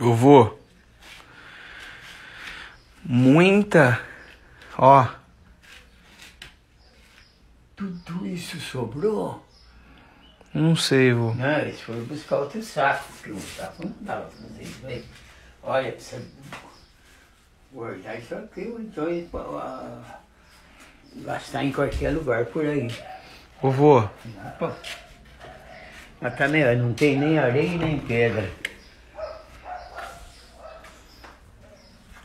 Eu vou. Muita. Ó. Tudo isso sobrou? Não sei, vô. Não, eles foram buscar outro saco, porque o saco não dava pra fazer isso aí. Olha, precisa guardar isso aqui, então eles ah, gastar em qualquer lugar por aí. Vovô. Pô. Mas também, não tem nem areia nem pedra.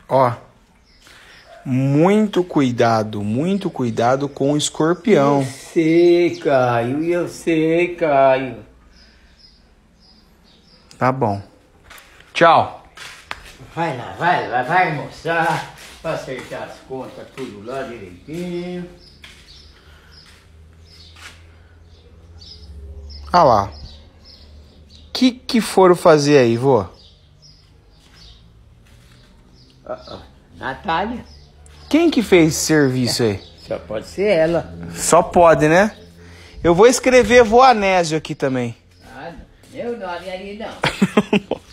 Ó. Muito cuidado, muito cuidado com o escorpião. Eu sei, Caio, eu sei, Caio. Tá bom. Tchau. Vai lá, vai lá, vai almoçar, vai acertar as contas tudo lá direitinho. Ah lá. Que que foram fazer aí, vô? Natália, Quem que fez esse serviço aí? só pode ser ela. Só pode, né? Eu vou escrever vô Anésio aqui também. Ah, não. Meu nome ali não.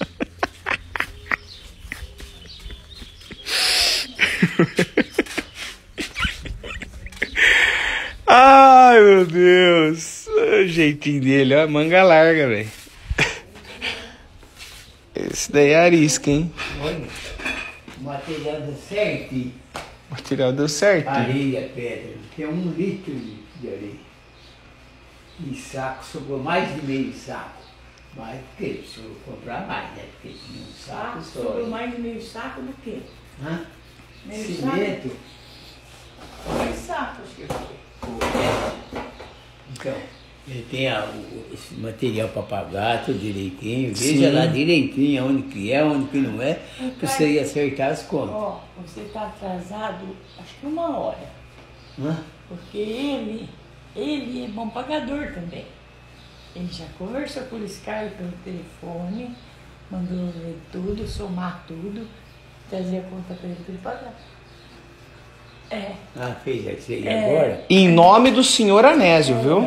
Ai, meu Deus. O jeitinho dele, ó. Manga larga, velho. Esse daí é arisca, hein? Olha, o material deu certinho. O material deu certo. Areia, pedra. Tem um litro de de areia. E saco, sobrou mais de meio saco. Mas porque precisou comprar mais, né? Porque tinha um saco Saco, só. sobrou mais de meio saco do quê? Hã? Meio Cimento. saco? Dois sacos que foi. Então, ele tem a- o- esse material para pagar tudo direitinho. Sim. Veja lá direitinho onde que é, onde que não é, para você ir acertar as contas. Ó, você tá atrasado acho que uma hora. Hã? Porque ele, ele é bom pagador também. Ele já conversou por Skype pelo telefone, mandou ler tudo, somar tudo, trazer a conta para ele para ele pagar. É. Ah, fez isso aí É. agora? Em nome do senhor Anésio, viu?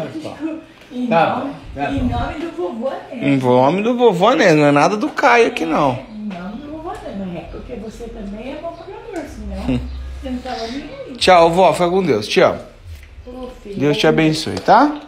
Em, Tá nome, tá em nome do vovô Anésio. Em nome do vovô Anésio, não é nada do Caio aqui, não. Em nome do vovô Anésio. Não é porque você também é bom pagador, senão você não tava nem aí. Tchau, vó. Fica com Deus. Te amo. Ô, Deus te abençoe, tá?